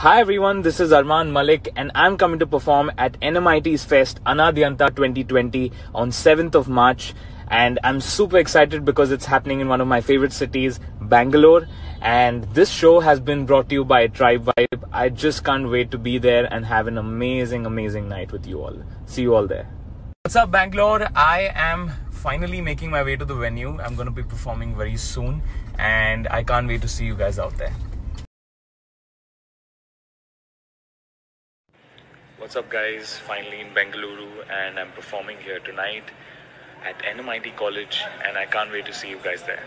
Hi everyone, this is Armaan Malik and I'm coming to perform at NMIT's Fest Anaadyanta 2020 on 7th of March and I'm super excited because it's happening in one of my favorite cities, Bangalore and this show has been brought to you by Tribe Vibe. I just can't wait to be there and have an amazing amazing night with you all. See you all there. What's up Bangalore? I am finally making my way to the venue. I'm going to be performing very soon and I can't wait to see you guys out there. What's up, guys? Finally in Bengaluru, and I'm performing here tonight at NMIT College, and I can't wait to see you guys there.